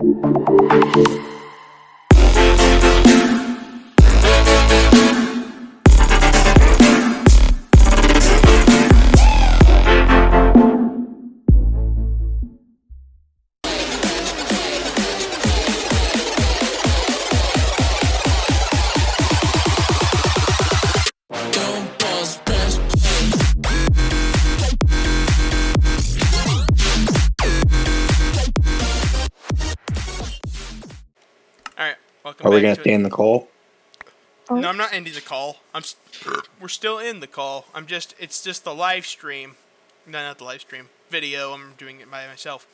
Alright, welcome Are gonna to stay in the call? Oh. No, I'm not ending the call. I'm s we're still in the call. I'm just it's just the live stream. No, not the live stream. Video. I'm doing it by myself.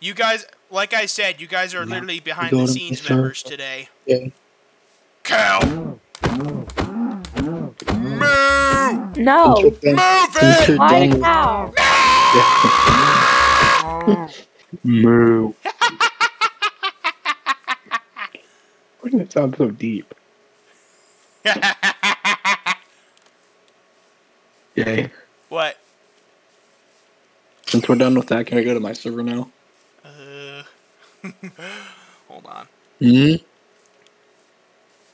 You guys, like I said, you guys are literally behind the scenes members today. Yeah. Cal, move, No. move it. Why cow? Moo. Why does it sound so deep? Yay. what? Since we're done with that, can I go to my server now? Uh, hold on. Hmm?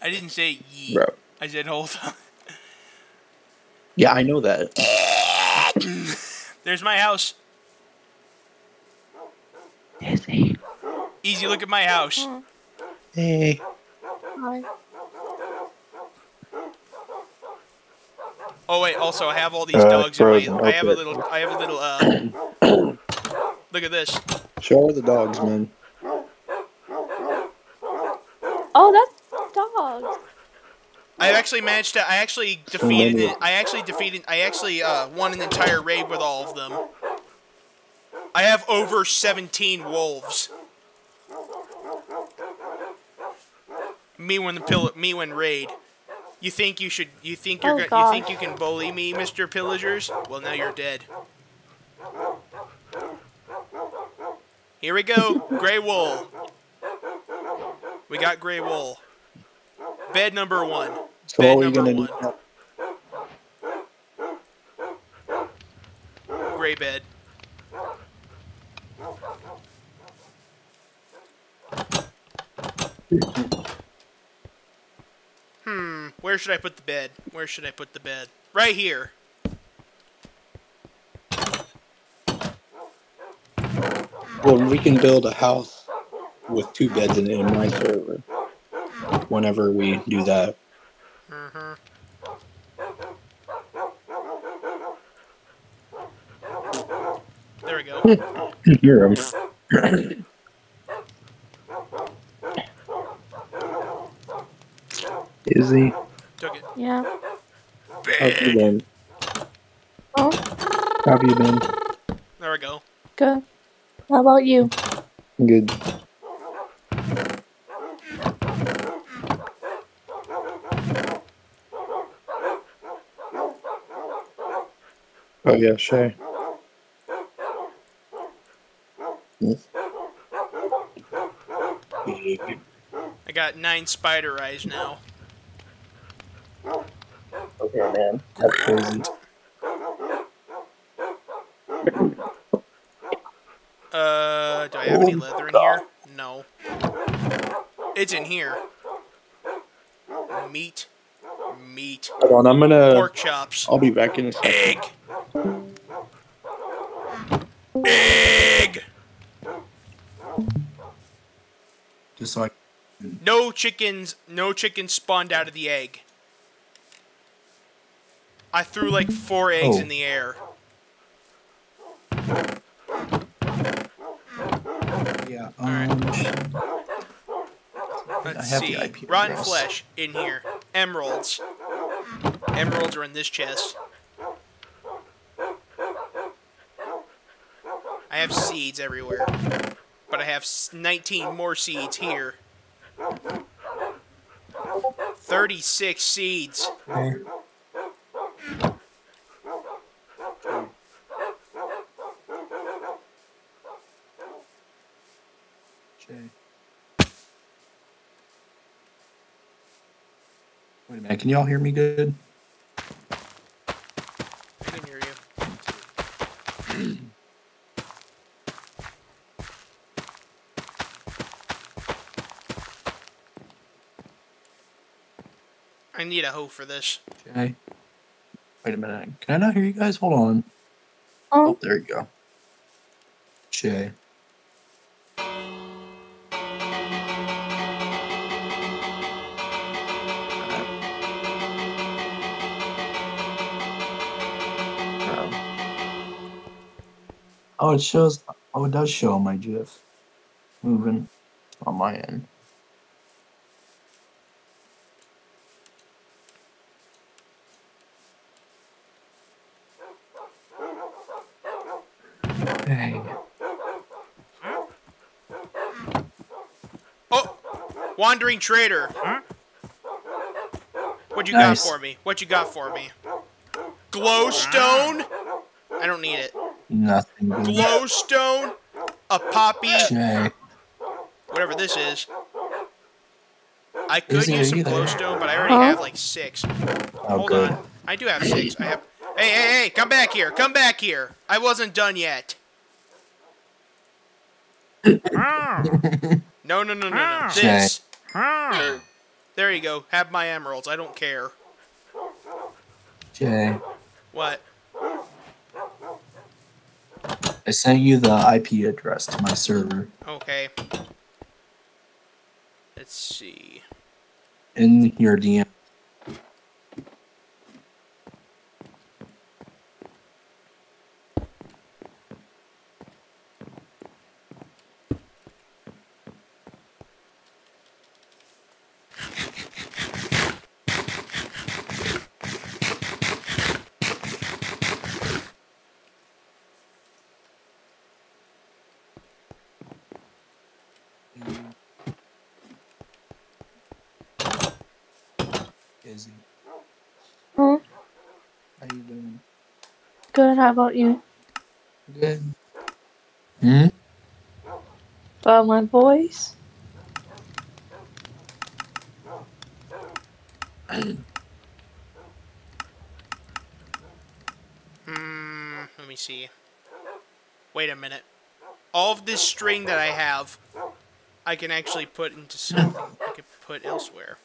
I didn't say ye. Bro. I said hold on. Yeah, I know that. There's my house. Izzy. Easy look at my house. Hey. Hi. Oh wait, also I have all these Uh, dogs in frozen, my I have a little I have a little uh Look at this. Show her the dogs, man. Oh, that's dogs. I actually managed to I actually defeated it. I actually defeated I actually uh won an entire raid with all of them. I have over 17 wolves. Me when the pill me when raid. You think you should you think you're Oh, go- you think you can bully me, Mr. Pillagers? Well, now you're dead. Here we go. Gray wool. We got gray wool. Bed number 1. So Bed what are we number gonna one. do? Gray bed. Where should I put the bed? Where should I put the bed? Right here. Well, we can build a house with two beds in it in my server. Whenever we do that. Mm-hmm. There we go. Hear him. Izzy, Took it. Yeah. how have you been? Oh, How have you been? There we go. good. How about you? Good. Oh yeah, Shea. I got nine spider eyes now. Okay, man. That's crazy. Uh, do I have any leather in here? No. It's in here. Meat. Meat. Hold on, I'm gonna. Pork chops. I'll be back in a second. Egg. Egg. Just so I No chickens. No chickens spawned out of the egg. I threw like four eggs Oh. in the air. yeah. Um, Let's I have see. Rotten address. flesh in here. Emeralds. Emeralds are in this chest. I have seeds everywhere. But I have 19 more seeds here. 36 seeds. Okay. Can y'all hear me good? I can hear you. I need a hoe for this. Okay. Wait a minute. Can I not hear you guys? Hold on. Oh, oh there you go. Jay. Oh, it shows. Oh, it does show my GIF. Moving on my end. Hey. Oh, wandering trader. What you Nice. got for me? What you got for me? Glowstone? I don't need it. Nothing. Glowstone, a poppy, Jay. whatever this is. I could Izzy, use some you glowstone, but I already Huh? have like six. Oh, Hold good. on. I do have six. I have. Hey, hey, hey! Come back here! Come back here! I wasn't done yet. No, no, no, no, no. This. There you go. Have my emeralds. I don't care. Jay. What? I sent you the IP address to my server Okay. Let's see. in your DM. Izzy, oh, how you doing? good. How about you? Good. Hmm? Uh, my voice? Hmm. Let me see. Wait a minute. All of this string that I have, I can actually put into something. I can put elsewhere.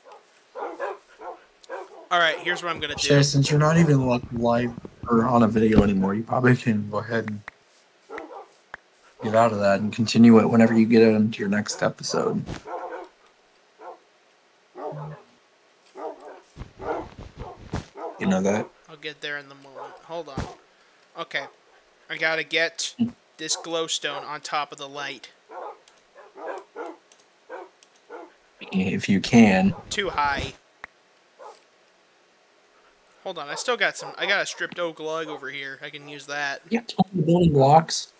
All right. Here's what I'm gonna do. Shea, since you're not even like live or on a video anymore, you probably can go ahead and get out of that and continue it whenever you get into your next episode. You know that? I'll get there in the moment. Hold on. Okay. I gotta get this glowstone on top of the light. If you can. Too high. Hold on, I still got some. I got a stripped oak log over here. I can use that. You 20 building blocks.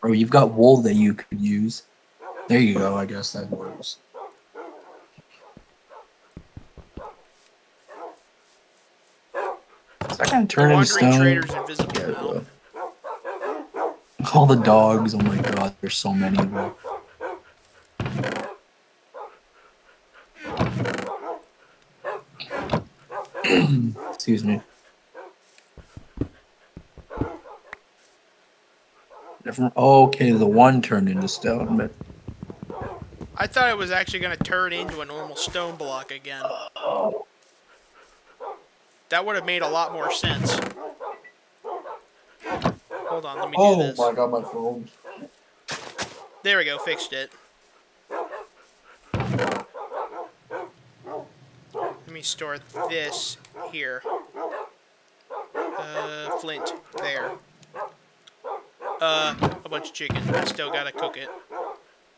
Bro, you've got wool that you could use. There you go. I guess that works. Is that gonna turn into stone? Yeah, it now. will. All the dogs. Oh my god, there's so many of them. Excuse me. Different. Oh, okay, the one turned into stone, but I thought it was actually gonna turn into a normal stone block again. That would have made a lot more sense. Hold on, let me do oh this. Oh my god, Oh my phone. There we go, fixed it. Let me store this here. Uh, flint, there. Uh, a bunch of chicken. I still gotta cook it.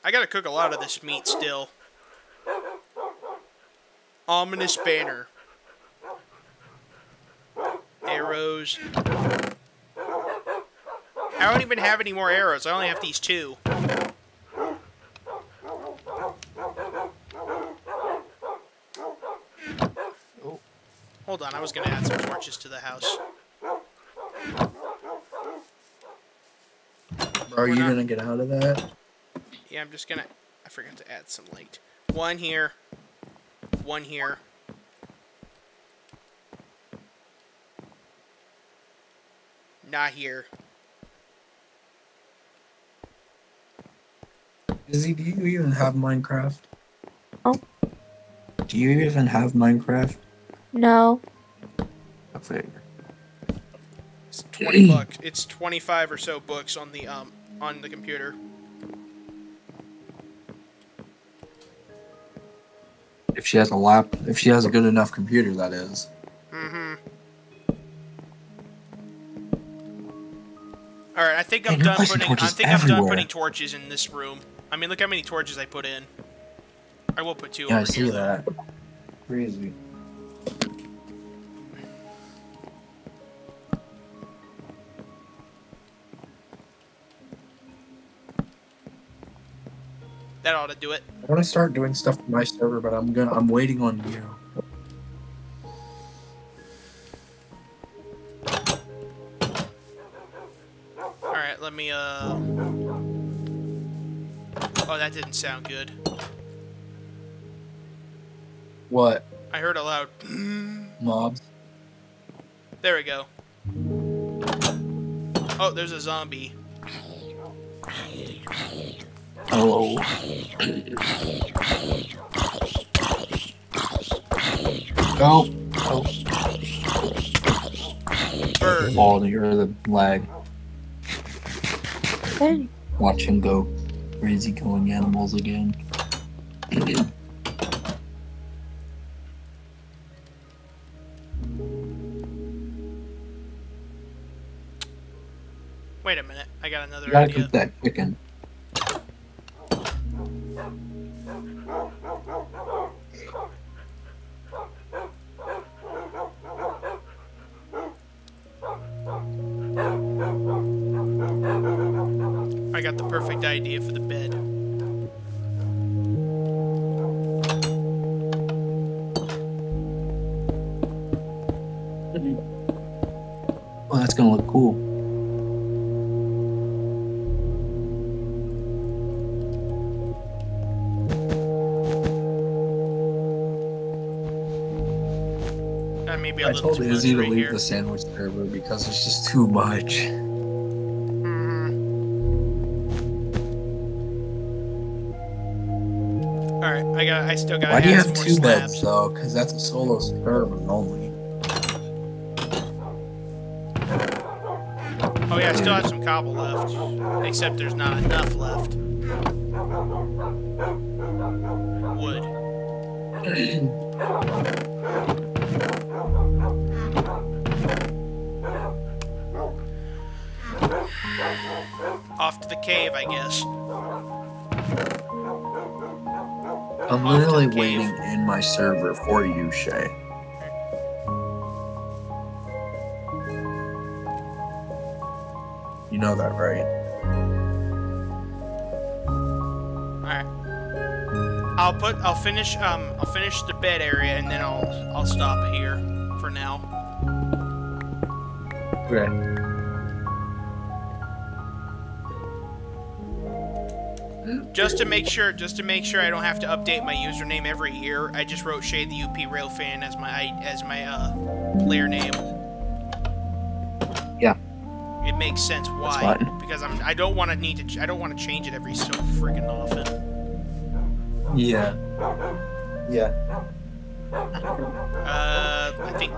I gotta cook a lot of this meat still. Ominous banner. Arrows. I don't even have any more arrows. I only have these two. On, I was gonna add some torches to the house. Bro, are you not- gonna get out of that? Yeah, I'm just gonna. I forgot to add some light. One here. One here. Not here. Izzy, do you even have Minecraft? Oh. Do you even have Minecraft? No. I figured. It's twenty bucks. It's twenty five or so books on the um on the computer. If she has a lap, if she has a good enough computer, that is. Mm-hmm. All right, I think I'm Man, done putting. I torches think I'm done putting torches in this room. I mean, look how many torches I put in. I will put two. Yeah, I see here, though. that. Crazy. That ought to do it. I want to start doing stuff for my server, but I'm gonna. I'm waiting on you. All right, let me. Uh. Oh, that didn't sound good. What I heard a loud. mobs? There we go. Oh, there's a zombie. Hello. Oh, oh, Bird. quality or the lag. Hey. Watch him go crazy killing animals again. Wait a minute. I got another You gotta idea. cook that chicken. Told too Izzy much to right leave here. the sandwich server because it's just too much. Mhm. All right, I got. I still got. Why do you have two beds slabs. though? Because that's a solo server only. Oh yeah, I still have some cobble left. Except there's not enough left. My server for you, Shea. You know that, right? Alright. I'll put I'll finish um I'll finish the bed area and then I'll I'll stop here for now. Okay. Just to make sure just to make sure I don't have to update my username every year, I just wrote Shade the UP Railfan as my as my uh player name. Yeah. It makes sense why fine. because I'm I don't want to need to ch- I don't want to change it every so friggin' often. Yeah. Yeah. Uh, I think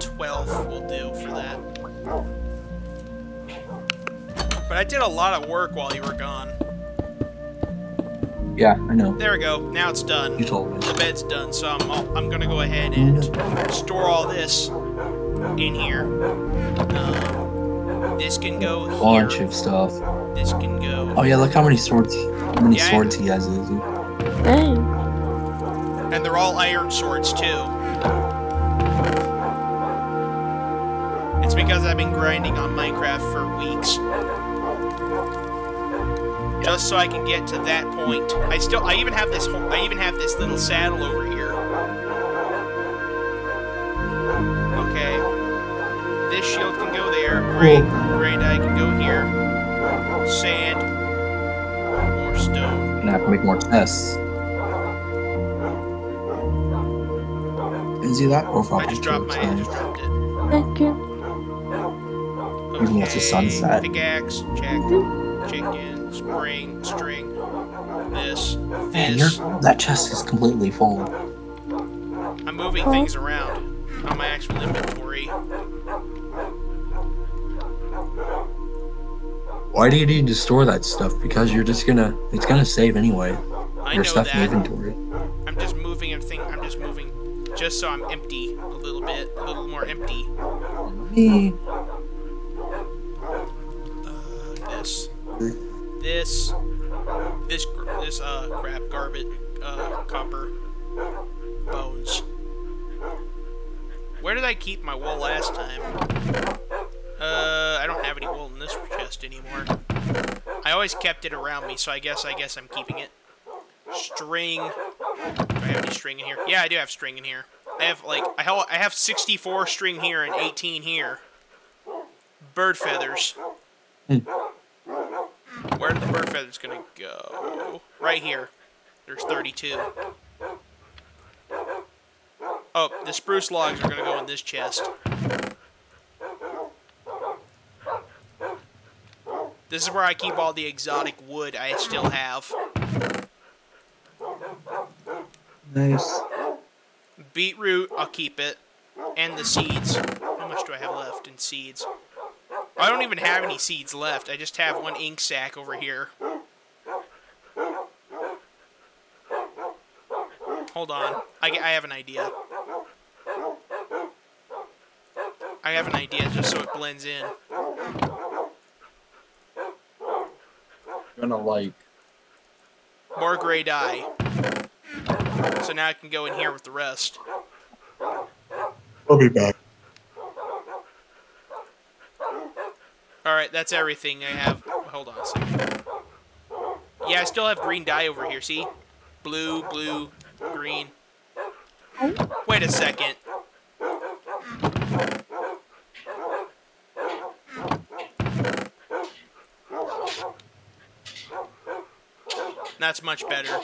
12 will do for that. But I did a lot of work while you were gone. Yeah, I know. There we go. Now it's done. You told me. The bed's done, so I'm, all, I'm gonna go ahead and store all this in here. Um, this can go Bunch here. of stuff. This can go. Oh yeah, look how many swords how many Yeah, swords he has, Izzy. Dang. And they're all iron swords, too. It's because I've been grinding on Minecraft for weeks. Just so I can get to that point. I still, I even have this, I even have this little saddle over here. Okay. This shield can go there. Great. Great, I can go here. Sand. More stone. Gonna have to make more tests. Izzy, that oh, profile I just picture dropped my, I just dropped it. Thank you. Even when it's a Okay, sunset. Pickaxe, check. Chicken, spring, string. this, Man, this. your that chest is completely full. I'm moving things around on my actual inventory. Why do you need to store that stuff? Because you're just gonna it's gonna save anyway. I your know stuff in that. inventory. I'm just moving everything. I'm just moving, just so I'm empty a little bit, a little more empty. Me. This, this, this uh crap, garbage, uh, copper, bones. Where did I keep my wool last time? Uh, I don't have any wool in this chest anymore. I always kept it around me, so I guess I guess I'm keeping it. String. Do I have any string in here? Yeah, I do have string in here. I have like I have I have 64 string here and 18 here. Bird feathers. Hmm. Where are the bird feathers gonna go? Right here. There's 32. Oh, the spruce logs are gonna go in this chest. This is where I keep all the exotic wood I still have. Nice. Beetroot, I'll keep it. And the seeds. How much do I have left in seeds? I don't even have any seeds left. I just have one ink sac over here. Hold on. I, I have an idea. I have an idea just so it blends in. Gonna like More gray dye. So now I can go in here with the rest. I'll be back. Alright, that's everything I have. Hold on a second. Yeah, I still have green dye over here, see? Blue, blue, green. Wait a second. That's much better.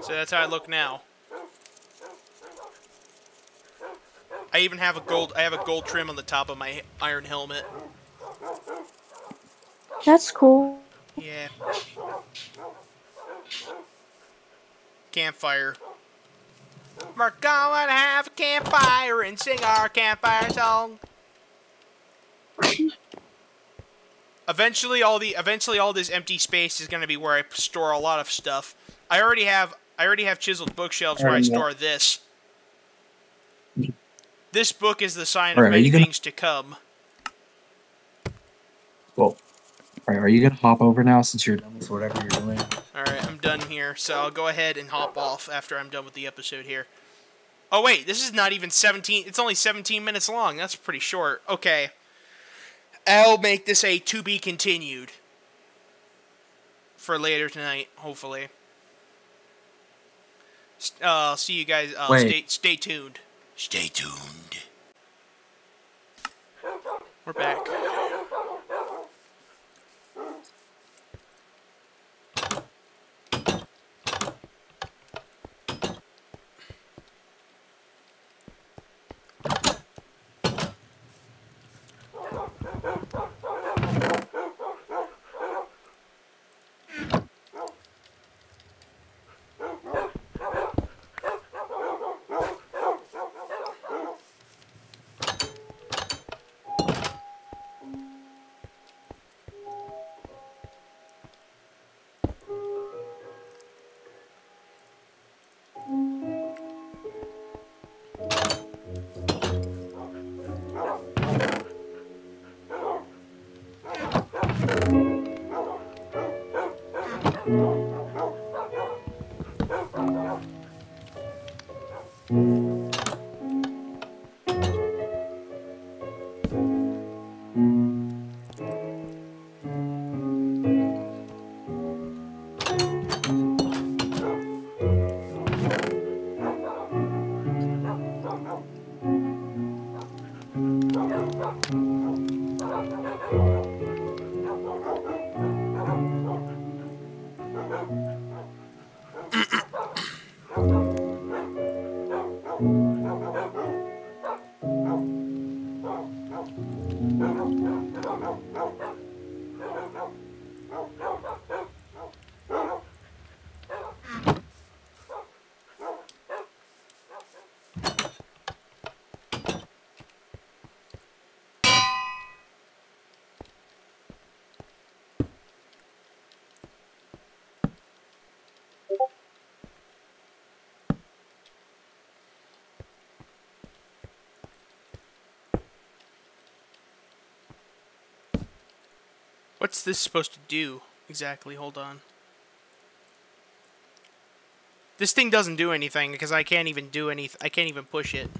So that's how I look now. I even have a gold. I have a gold trim on the top of my iron helmet. That's cool. Yeah. Campfire. We're going to have a campfire and sing our campfire song. eventually, all the eventually all this empty space is going to be where I store a lot of stuff. I already have I already have chiseled bookshelves where I store this. This book is the sign of Alright, many you gonna- things to come. Well, alright, are you gonna hop over now since you're done with whatever you're doing? Alright, I'm done here, so I'll go ahead and hop off after I'm done with the episode here. Oh, wait, this is not even 17. It's only 17 minutes long. That's pretty short. Okay. I'll make this a to be continued for later tonight, hopefully. Uh, see you guys. Uh, Wait. stay, stay tuned. Stay tuned. We're back. What's this supposed to do exactly? Hold on. This thing doesn't do anything because I can't even do any. I can't even push it.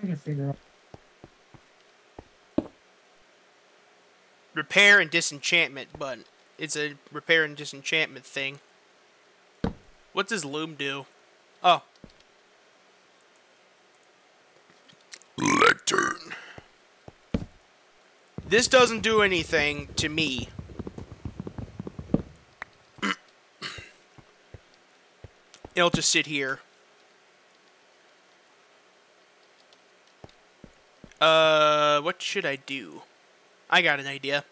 Trying to figure out. Repair and disenchantment button. It's a repair and disenchantment thing. What does loom do? Oh. Lectern. This doesn't do anything to me. It'll just sit here. Uh, what should I do? I got an idea.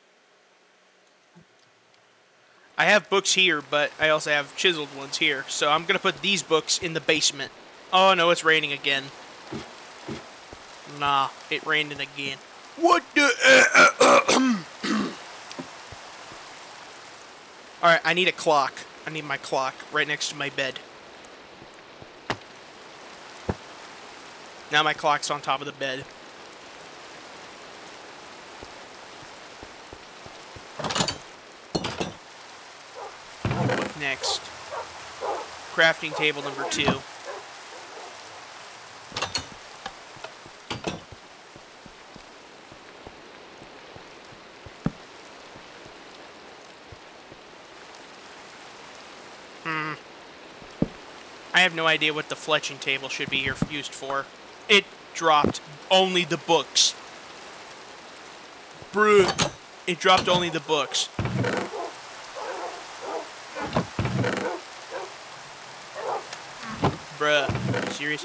I have books here, but I also have chiseled ones here. So I'm gonna put these books in the basement. Oh no, it's raining again. Nah, it rained again. What the? All right, I need a clock. I need my clock right next to my bed. Now my clock's on top of the bed. Next? Crafting table number two. Hmm. I have no idea what the fletching table should be here used for. It dropped only the books. Bruh. It dropped only the books. Serious?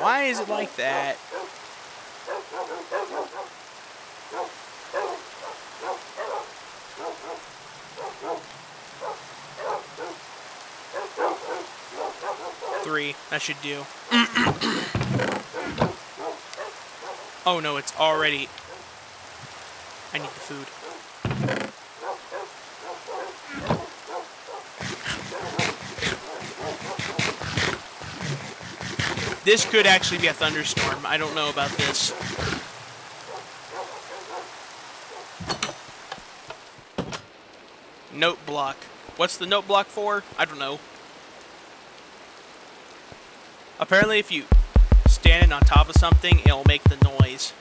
Why is it like that? Three. That should do. oh no, it's already... I need the food. This could actually be a thunderstorm. I don't know about this. Note block. What's the note block for? I don't know. Apparently if you stand on top of something, it'll make the noise.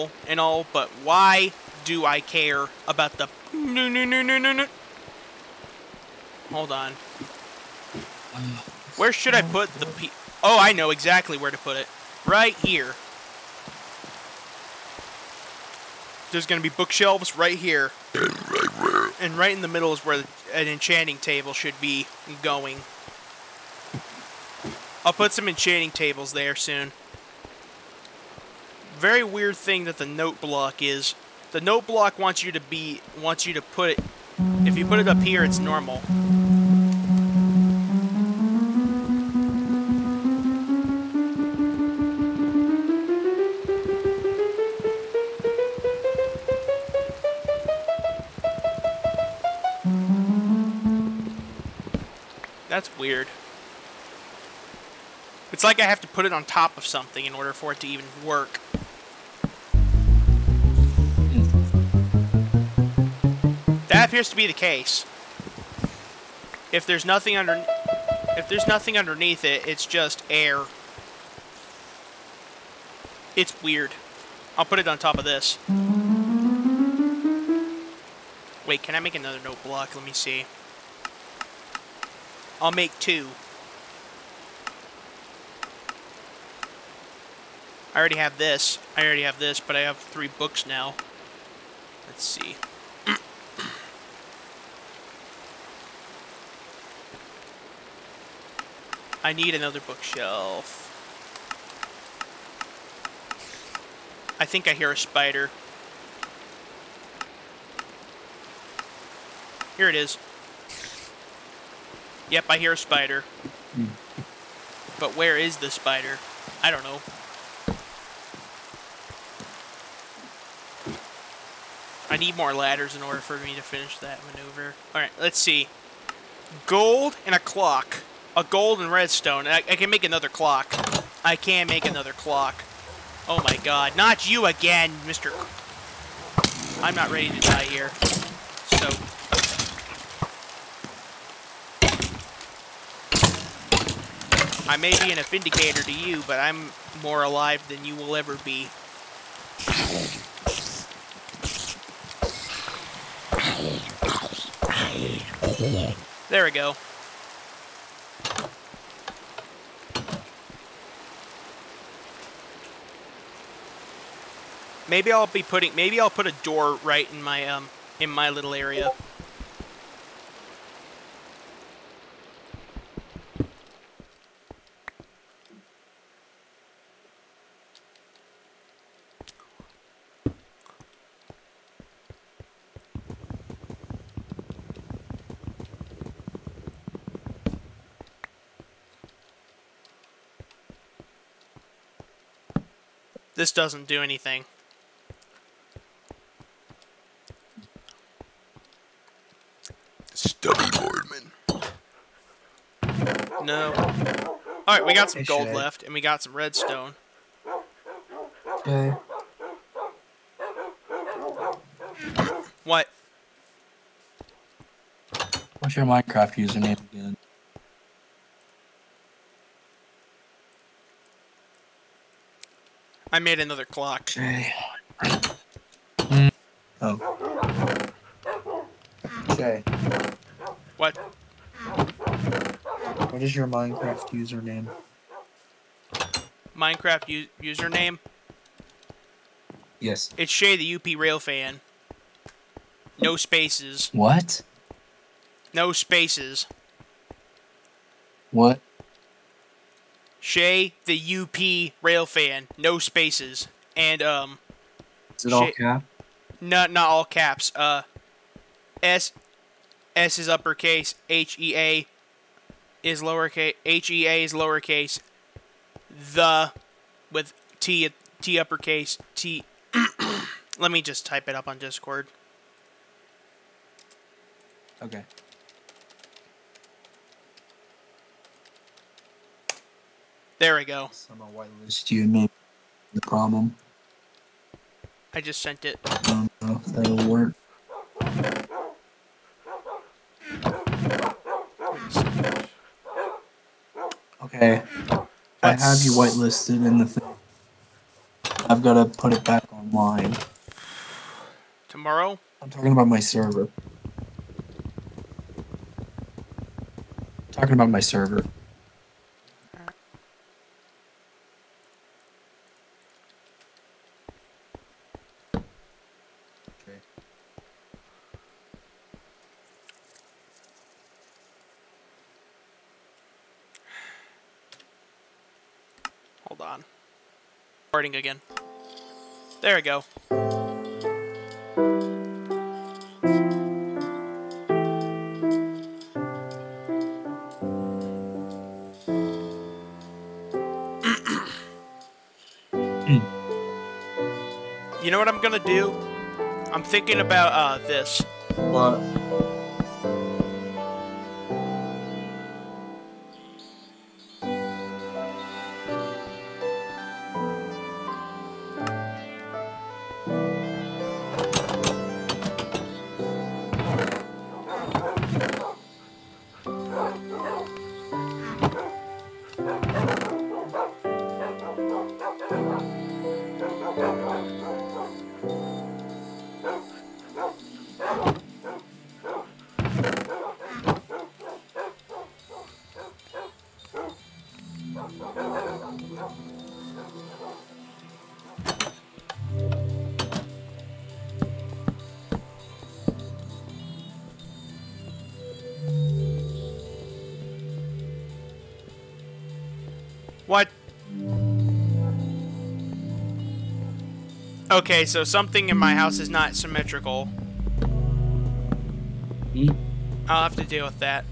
Cool and all, but why do I care about the no no no no no no Hold on. Where should I put the pe- Oh, I know exactly where to put it. Right here. There's going to be bookshelves right here. And right in the middle is where an enchanting table should be going. I'll put some enchanting tables there soon. Very weird thing that the note block is. The note block wants you to be wants you to put it if you put it up here it's normal. That's weird. It's like I have to put it on top of something in order for it to even work. Appears to be the case. If there's nothing under if there's nothing underneath it, it's just air. It's weird. I'll put it on top of this. Wait, can I make another note block? Let me see. I'll make two. I already have this. I already have this, but I have three books now. Let's see. I need another bookshelf. I think I hear a spider. Here it is. Yep, I hear a spider. But where is the spider? I don't know. I need more ladders in order for me to finish that maneuver. Alright, let's see. Gold and a clock. A golden redstone. I, I can make another clock. I can make another clock. Oh my god. Not you again, Mr. I'm not ready to die here. So. I may be an vindicator to you, but I'm more alive than you will ever be. There we go. Maybe I'll be putting maybe I'll put a door right in my um in my little area. This doesn't do anything. Stubby Boardman. No. Alright, we got some gold left, and we got some redstone. Okay. What? What's your Minecraft username again? I made another clock. Jay. Hmm. Oh. Okay. What? What is your Minecraft username? Minecraft username? Yes. It's Shea the UP Rail fan. No spaces. What? No spaces. What? Shea the UP Rail fan. No spaces. And um Is it all Shit. cap? not not all caps. Uh S S is uppercase, H E A is lowercase, H E A is lowercase. The with T T uppercase, T Let me just type it up on Discord. Okay. There we go. I'm whitelist you and the problem. I just sent it. I don't know if that'll work. Okay. I have you whitelisted in the thing. I've got to put it back online. Tomorrow? I'm talking about my server. Talking about my server. Okay. Hold on. Recording again. There we go. you know what I'm gonna do? I'm thinking about uh this. What? Okay, so something in my house is not symmetrical. Hmm? I'll have to deal with that.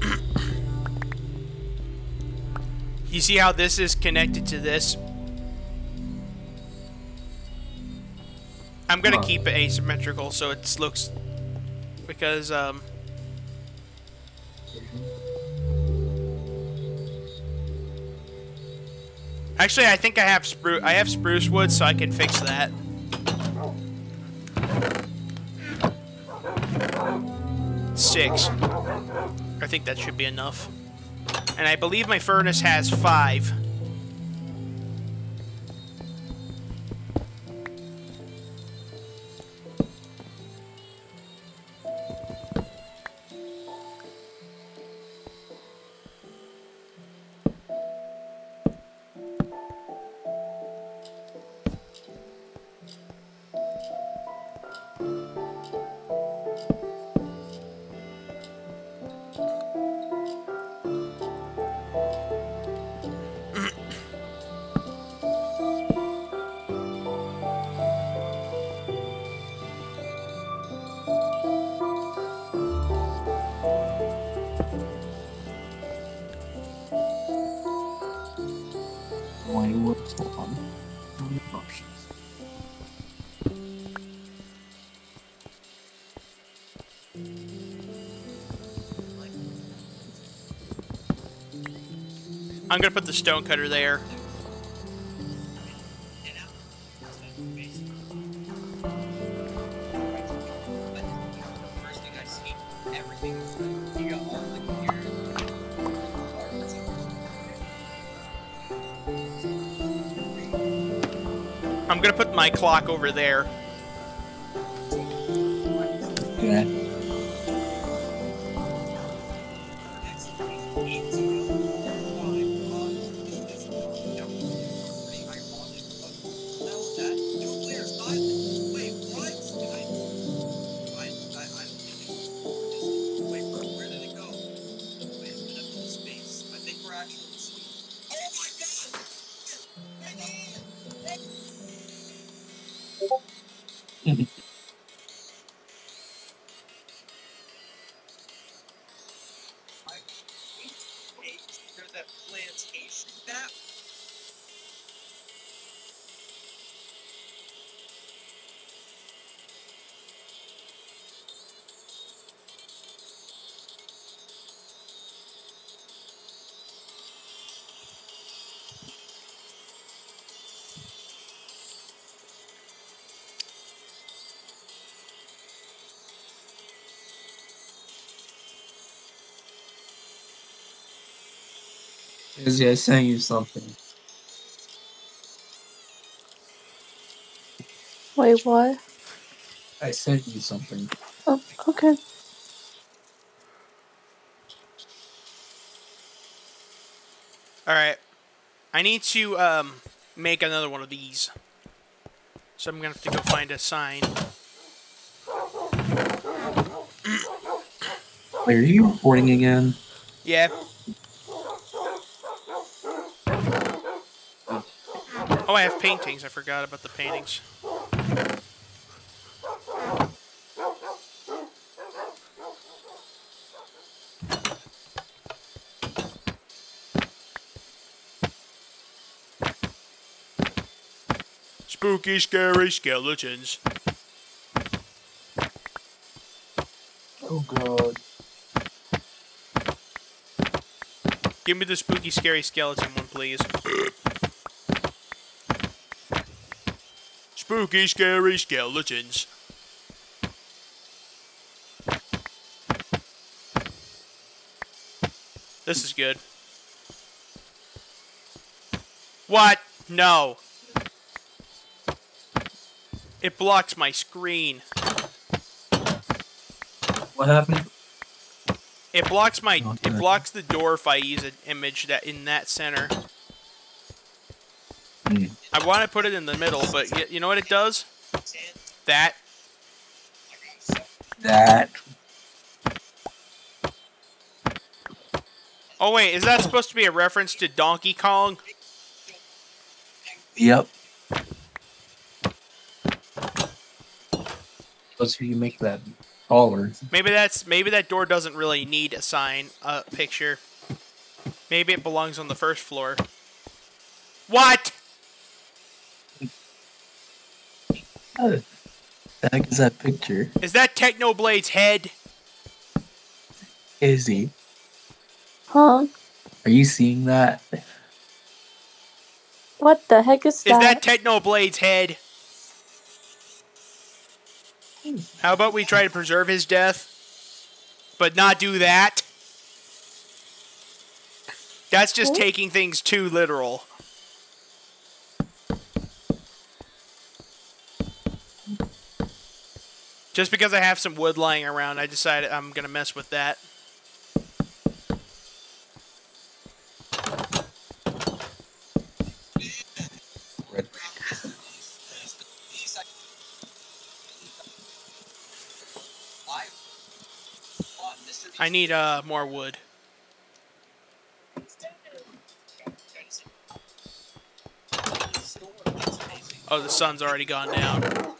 you see how this is connected to this? I'm gonna Huh. keep it asymmetrical so it looks because um Actually, I think I have spruce. I have spruce wood, so I can fix that. Six. I think that should be enough. And I believe my furnace has five. I'm gonna put the stone cutter there. I'm gonna put my clock over there. Izzy, I sent you something. Wait, what? I sent you something. Oh, okay. Alright. I need to um, make another one of these. So I'm gonna have to go find a sign. Wait, are you recording again? Yeah. Oh, I have paintings. I forgot about the paintings. Spooky, scary skeletons. Oh god. Give me the spooky, scary skeleton one, please. Spooky, scary skeletons. This is good. What? No. It blocks my screen. What happened? It blocks my. Okay. It blocks the door if I use an image that in that center. Hmm. I want to put it in the middle, but y- you know what it does? That. That. Oh wait, is that supposed to be a reference to Donkey Kong? Yep. Let's see you make that taller. Maybe that's maybe that door doesn't really need a sign, a picture. Maybe it belongs on the first floor. What? Oh, Oh, the heck is that picture? Is that Technoblade's head? Is he? Huh? are you seeing that? What the heck is Is that? that Technoblade's head? How about we try to preserve his death, but not do that? That's just What? taking things too literal. Just because I have some wood lying around, I decided I'm gonna mess with that. I need uh more wood. Oh, the sun's already gone down.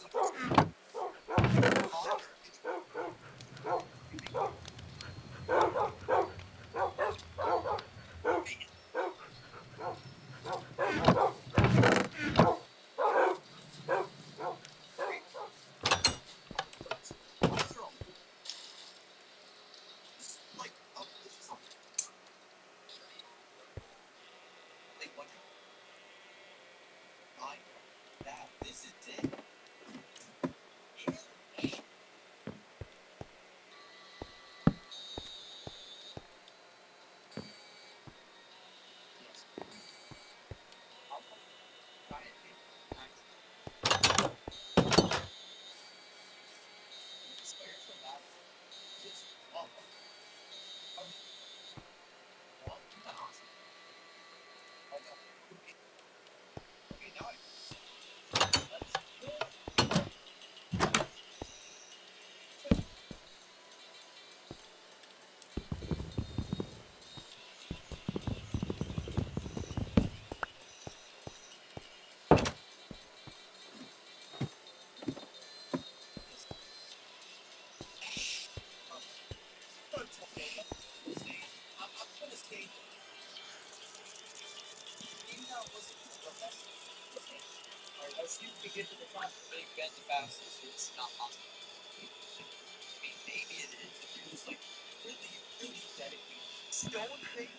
Let's see we get to the top of Big Ben the fastest. It's not possible. I mean, maybe it is. If you're just like really, really dedicated. Stone thing.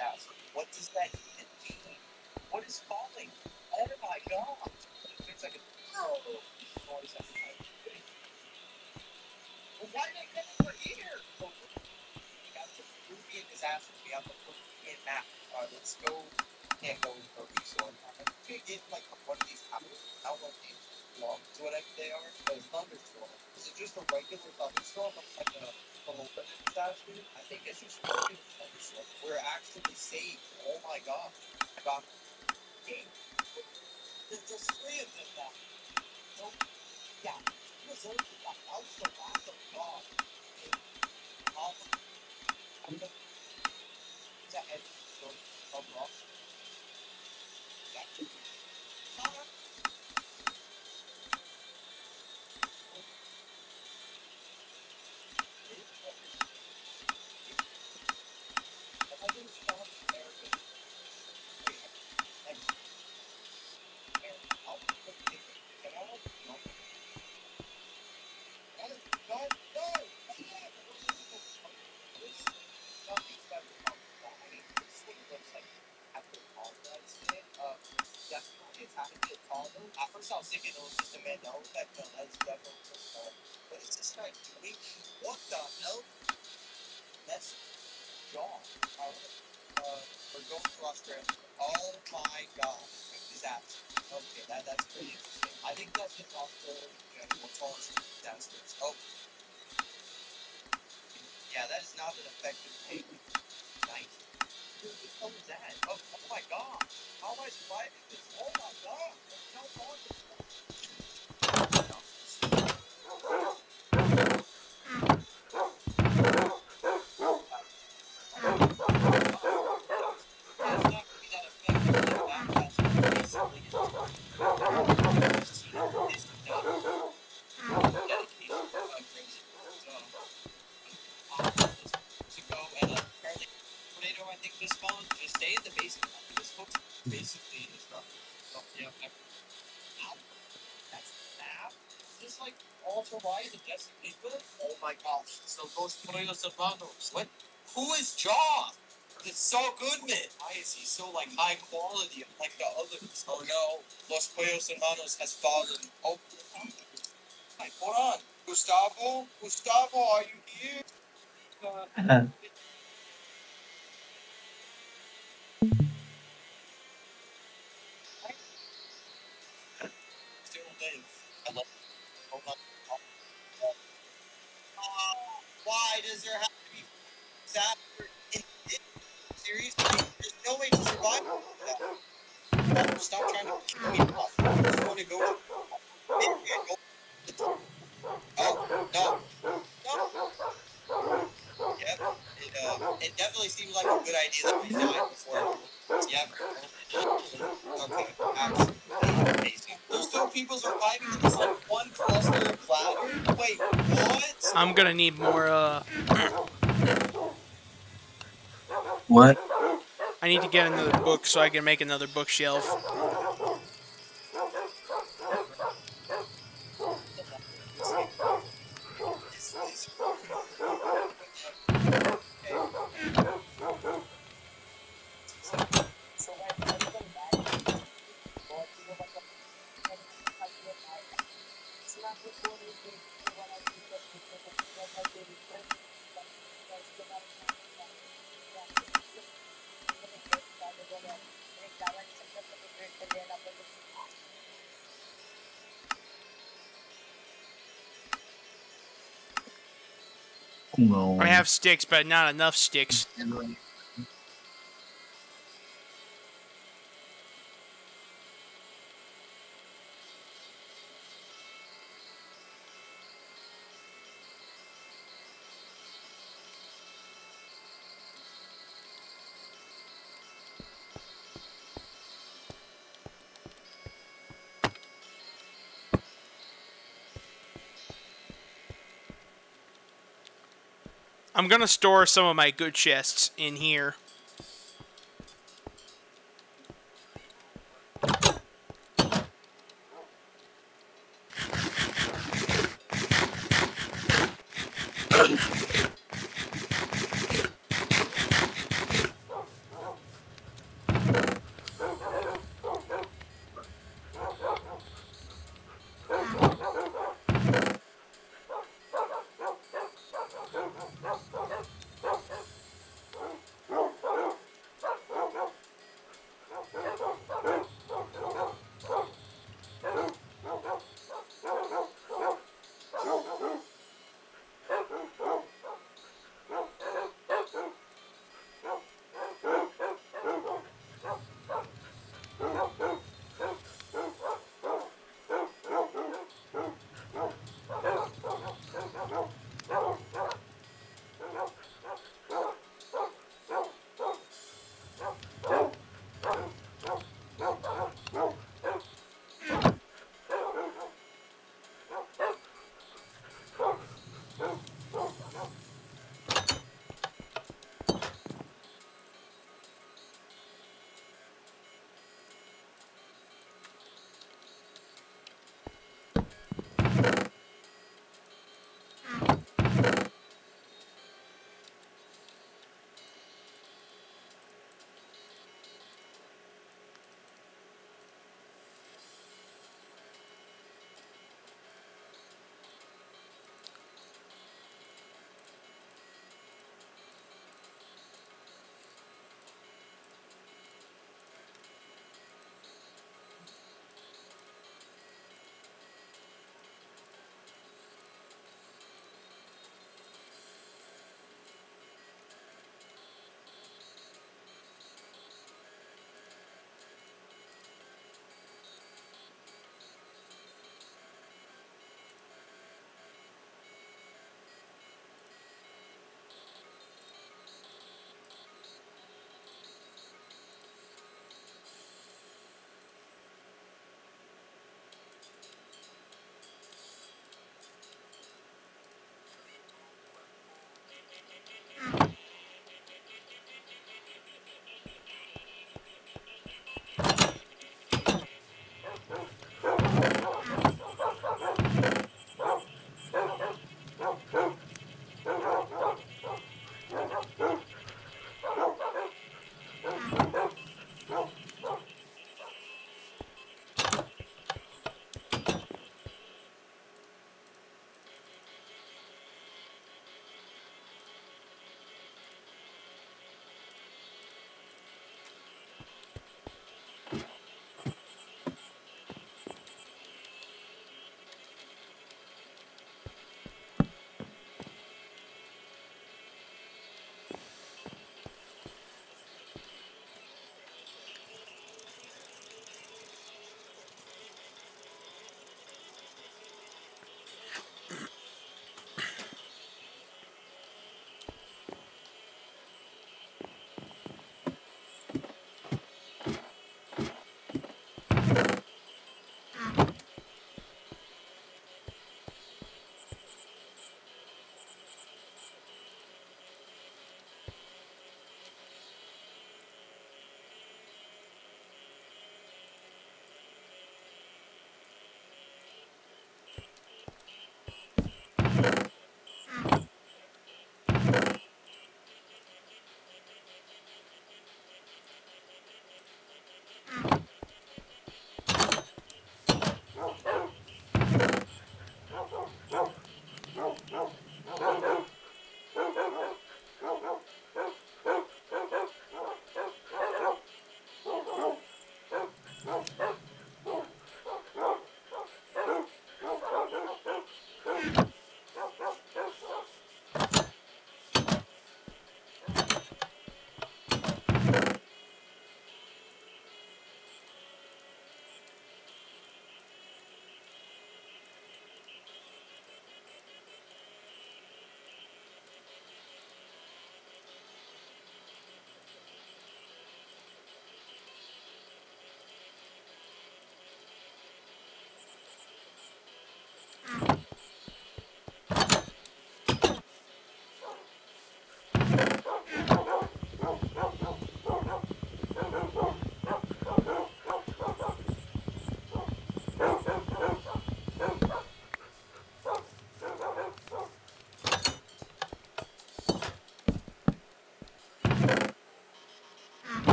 That's what does that even mean? What is falling? Oh my god! It's like a oh, noise every time. Well, why did I come over here? Well, we got the Peruvian disaster. We have the Peruvian map. Alright, let's go. Can't go with Peru, so I'm get like one of these towers. I don't know if these belong to whatever they are. But thunderstorm. Is it just a regular thunderstorm? Like a from a weather disaster? I think it's just a regular thunderstorm. We're actually saved. Oh my god. I got game. There's just three of them now. So, yeah. The that. Was the wrath of God. And, um, I'm gonna. Is that Ed? At first I was thinking it was just uh, what gosh. So those Pollos Hermanos. What? Who is Jaw? It's Saul Goodman. Why is he so like high quality like the others? Oh no, Los Pollos Hermanos has fallen. Oh, like, hold on, Gustavo. Gustavo, are you here? Uh, need more. Uh, What? I need to get another book so I can make another bookshelf. Sticks, but not enough sticks. I'm gonna store some of my good chests in here.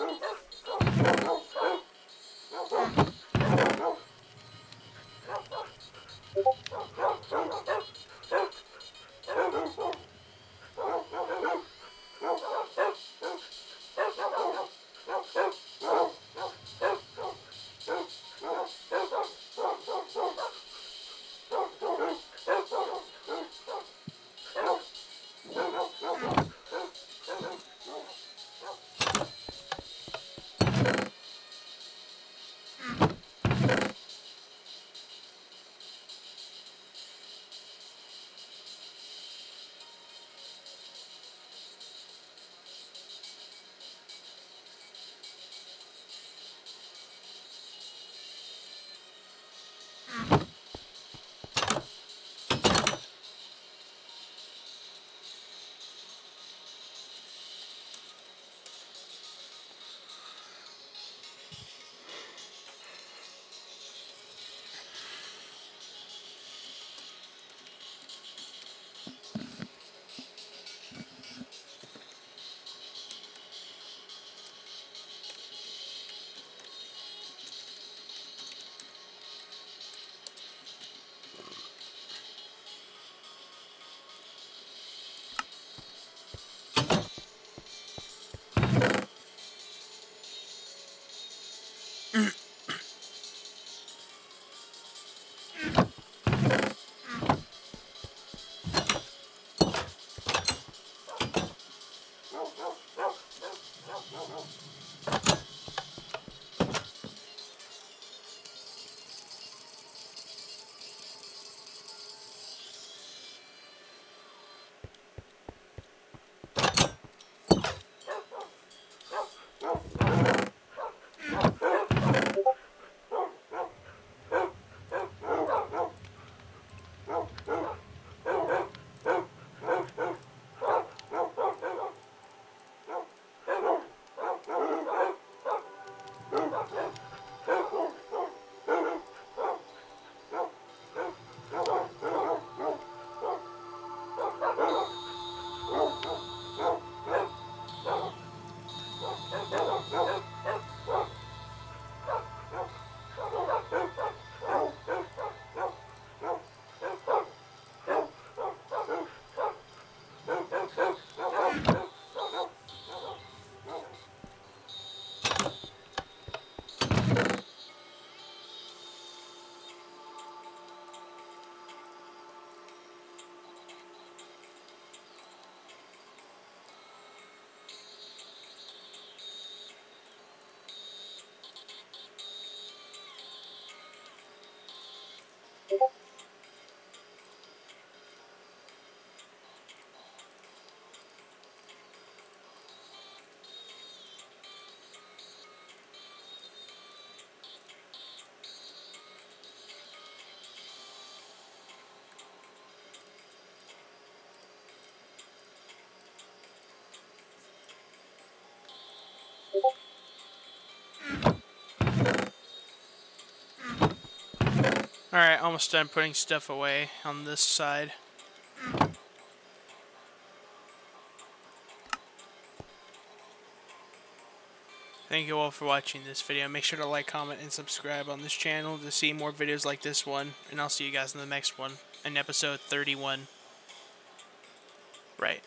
Oh, oh, oh, oh, oh. Alright, almost done putting stuff away on this side. Thank you all for watching this video. Make sure to like, comment, and subscribe on this channel to see more videos like this one. And I'll see you guys in the next one, in episode 31. Right.